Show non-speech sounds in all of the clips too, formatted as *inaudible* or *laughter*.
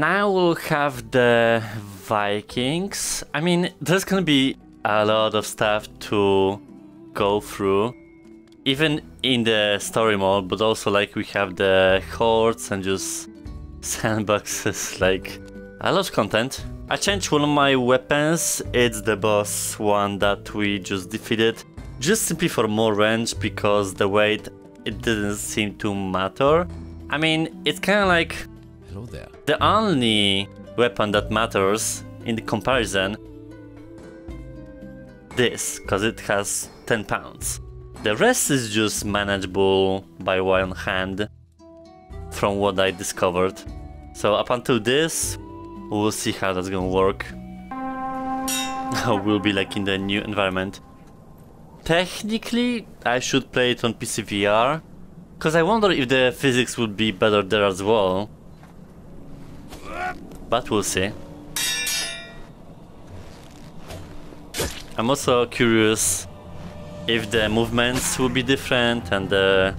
Now we'll have the Vikings. I mean, there's gonna be a lot of stuff to go through. Even in the story mode, but also like we have the hordes and just *laughs* sandboxes, like a lot of content. I changed one of my weapons, it's the boss one that we just defeated, just simply for more range because the weight, it didn't seem to matter. I mean, it's kind of like Hello there. The only weapon that matters in the comparison this because it has 10 pounds. The rest is just manageable by one hand from what i discovered. So up until this we'll see how that's gonna work. *laughs* We'll be like in the new environment. Technically i should play it on pc vr because i wonder if the physics would be better there as well but we'll see. I'm also curious if the movements will be different and the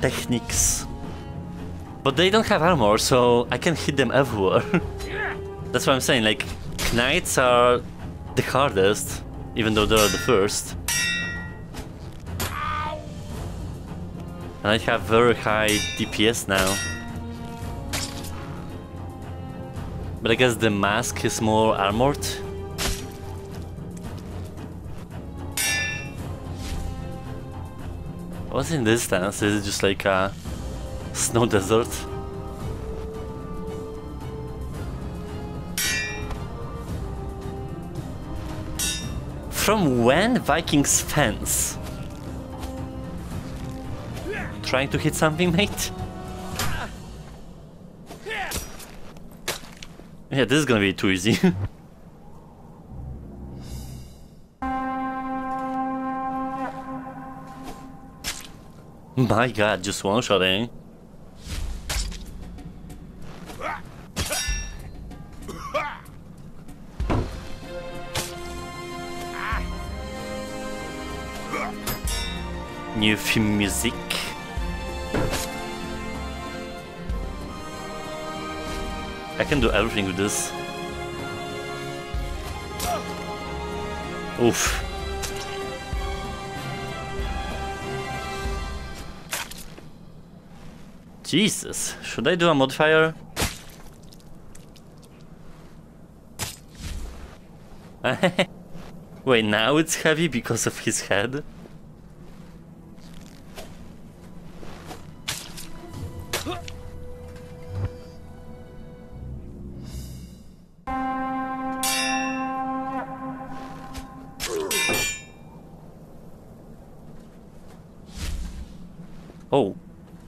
techniques. But they don't have armor, so I can hit them everywhere. *laughs* That's what I'm saying, like, knights are the hardest, even though they're the first. And I have very high DPS now. But I guess the mask is more armored. What's in this distance? Is it just like a snow desert? From when Vikings fence? Trying to hit something, *laughs* mate? Yeah, this is gonna be too easy. *laughs* My god, just one shotting. Eh? New film music. I can do everything with this. Oof. Jesus, should I do a modifier? *laughs* Wait, now it's heavy because of his head?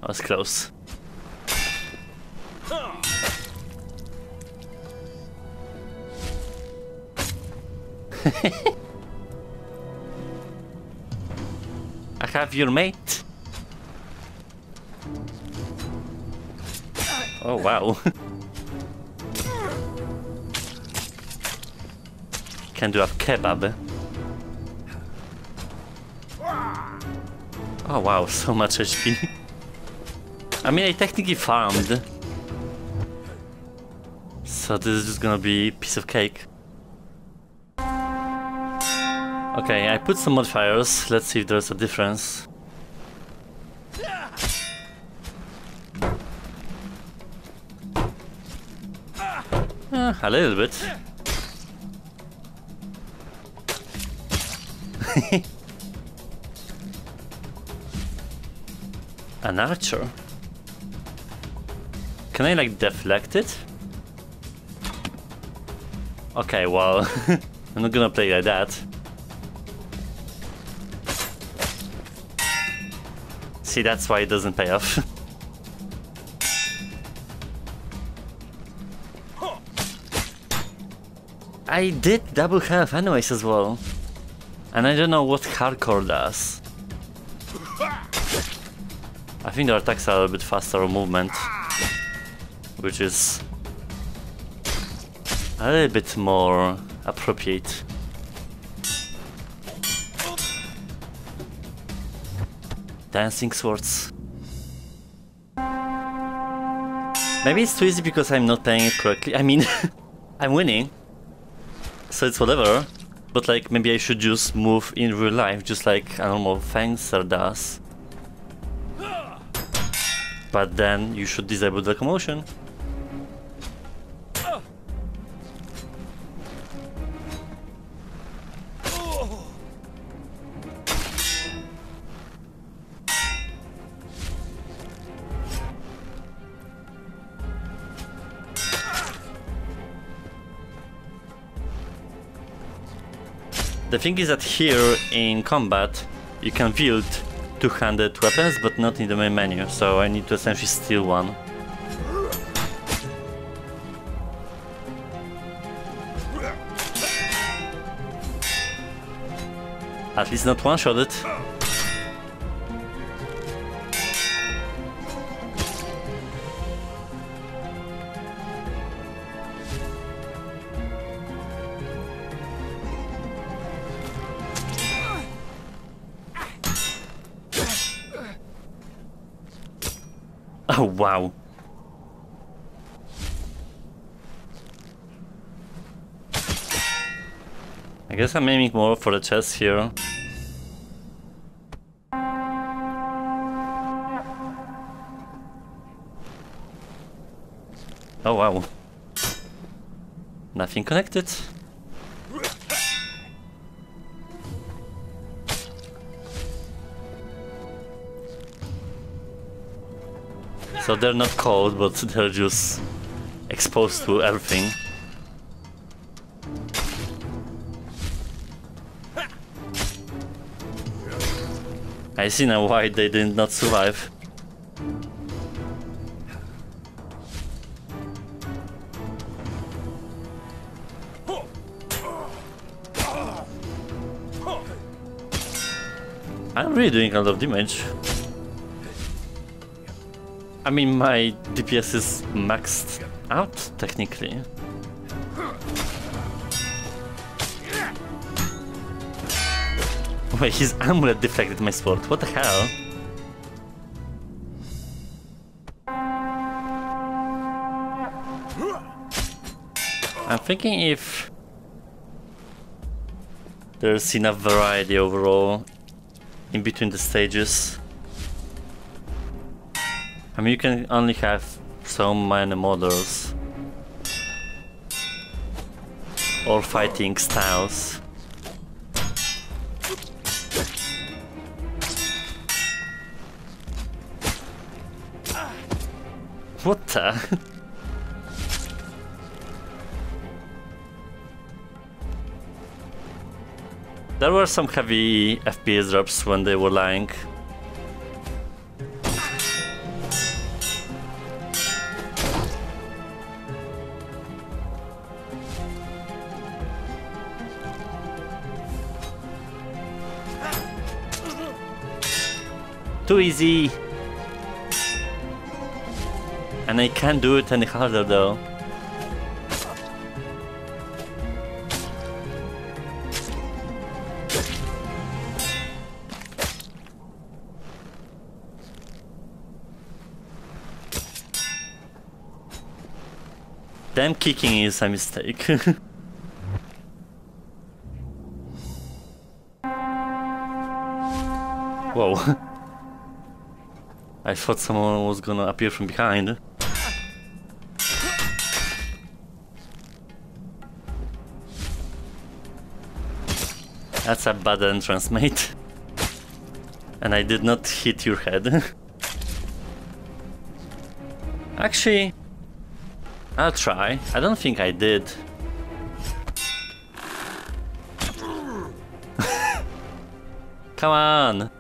That was close. *laughs* I have your mate. Oh wow. *laughs* Can do a kebab. Oh wow, *laughs* so much HP. I mean, I technically farmed. So this is just gonna be piece of cake. Okay, I put some modifiers. Let's see if there's a difference. Uh, a little bit. *laughs* An archer? Can I like deflect it? Okay, well, *laughs* I'm not gonna play like that. See, that's why it doesn't pay off. *laughs* I did double health anyways as well. And I don't know what hardcore does. I think their attacks are a bit faster movement. Which is a little bit more appropriate. Dancing swords. Maybe it's too easy because I'm not playing it correctly. I mean, *laughs* I'm winning, so it's whatever. But like, maybe I should just move in real life, just like a normal Fencer does. But then you should disable the locomotion. The thing is that here in combat you can wield two-handed weapons but not in the main menu, so I need to essentially steal one. At least not one-shot it. Oh, wow. I guess I'm aiming more for the chest here. Oh wow. Nothing connected. So they're not cold, but *laughs* they're just exposed to everything. I see now why they did not survive. I'm really doing a lot of damage. I mean, my DPS is maxed out, technically. Wait, his amulet deflected my sword. What the hell? I'm thinking if there's enough variety overall in between the stages. I mean, you can only have so many models or fighting styles. What the? *laughs* there were some heavy FPS drops when they were lying. Too easy! And I can't do it any harder though. Damn kicking is a mistake. *laughs* Whoa. *laughs* I thought someone was gonna appear from behind. That's a bad entrance, mate. And I did not hit your head. Actually, I'll try. I don't think I did. *laughs* Come on!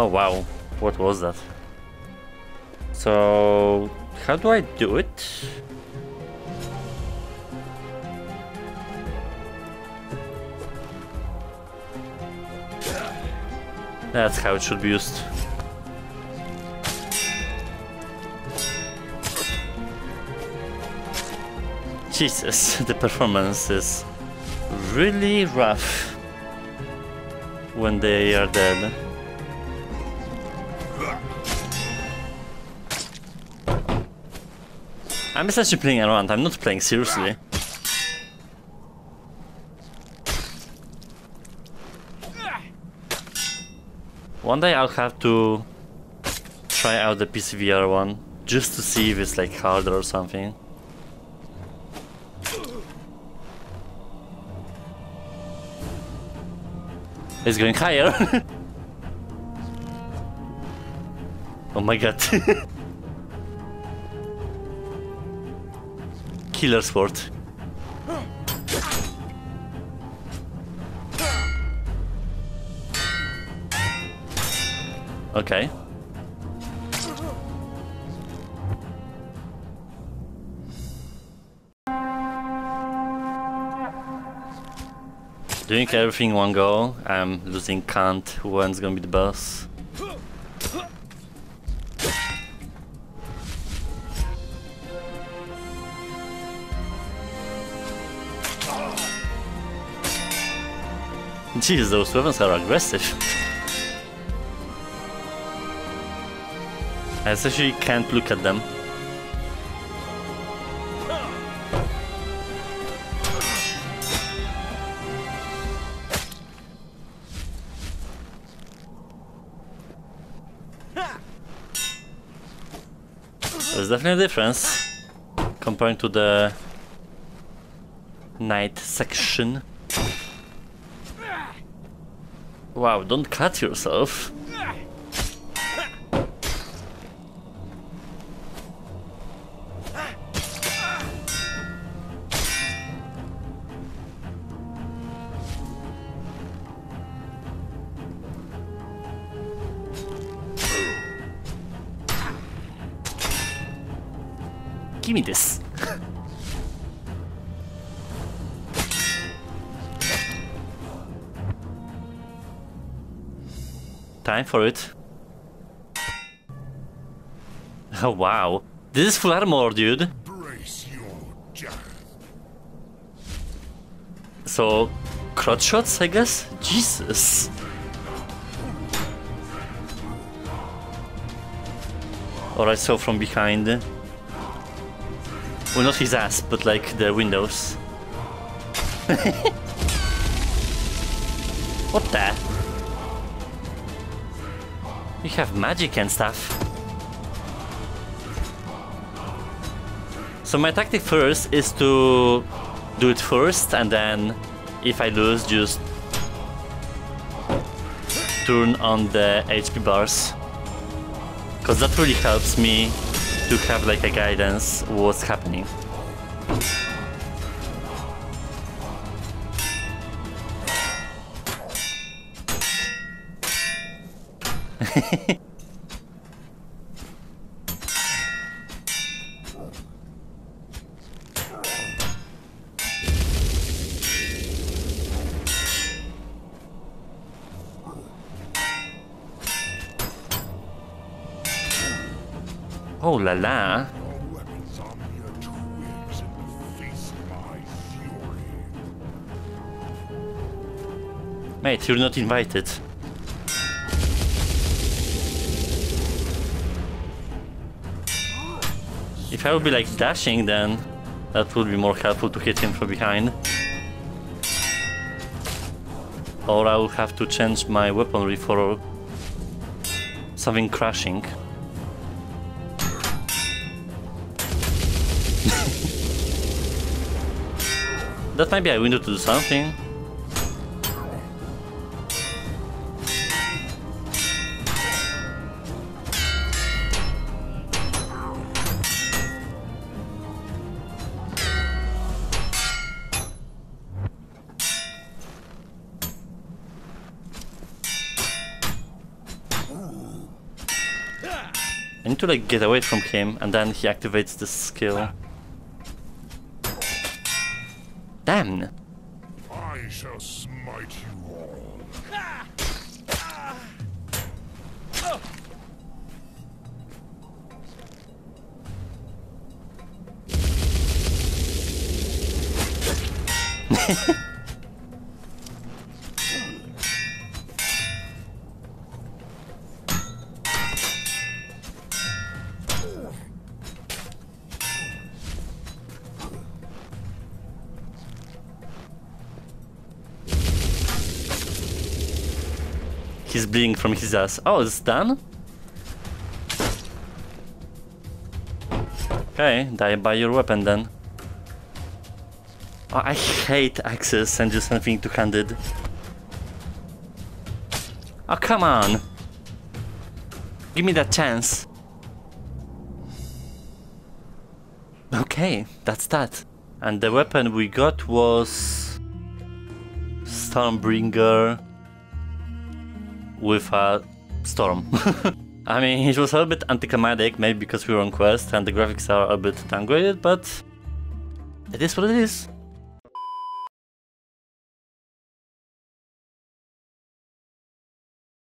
Oh wow, what was that? So, how do I do it? That's how it should be used. Jesus, *laughs* the performance is really rough when they are dead. I'm essentially playing around, I'm not playing seriously. One day I'll have to try out the PCVR one, just to see if it's like harder or something. It's going higher. *laughs* oh my god. Killer sport. Okay. Doing everything one go, I'm losing count when's gonna be the boss. Jeez, those weapons are aggressive. I essentially can't look at them. There's definitely a difference comparing to the knight section. Wow, don't cut yourself. Give me this. *laughs* Time for it. *laughs* Oh wow. This is full armor, dude. Brace your death. So, crotch shots, I guess? Jesus. Alright, so from behind. Well, not his ass, but like the windows. *laughs* what the? You have magic and stuff. So my tactic first is to do it first and then if I lose just turn on the HP bars. Cause that really helps me to have like a guidance what's happening. *laughs* oh la la. Mate, you're not invited. If I would be like dashing then that would be more helpful to hit him from behind. Or I will have to change my weaponry for something crashing. *laughs* that might be a window to do something. I need to like get away from him and then he activates the skill. Damn! I shall smite you all. *laughs* he's bleeding from his ass. Oh, it's done? Okay, die by your weapon then. Oh, I hate axes and just something two-handed. Oh, come on! Give me that chance. Okay, that's that. And the weapon we got was... Stormbringer with a storm. *laughs* I mean, it was a little bit anticlimactic, maybe because we were on quest and the graphics are a bit downgraded, but it is what it is.